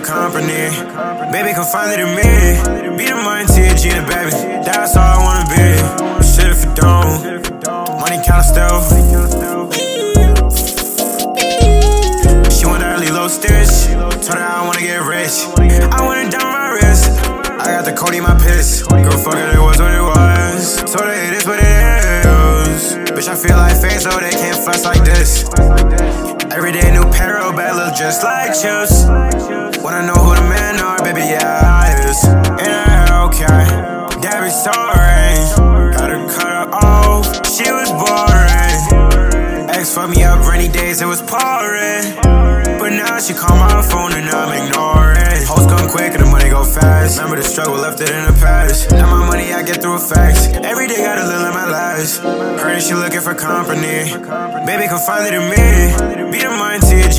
company. Baby, come find it in me. Be the your Gina, baby. That's all I wanna be. Shit if you don't. Money kinda stealth. She want early low stitch. Told her I wanna get rich. I wanna down my wrist. I got the Cody my piss. Go fuck it, it was what it was. Told her it is what it is. Bitch, I feel like face, so they can't flex like this. Every day new of bad look just like chips. Wanna know who the men are, baby, yeah, I is. In a okay, be sorry. Gotta cut her off, she was boring. Ex fucked me up rainy days, it was pouring. But now she call my phone and I'm ignoring. Hoes come quick and the money go fast. Remember the struggle, left it in the past. Now my money, I get through fax. Every day got a little in my life. Heard she looking for company. Baby, come find it in me. Be the mind to your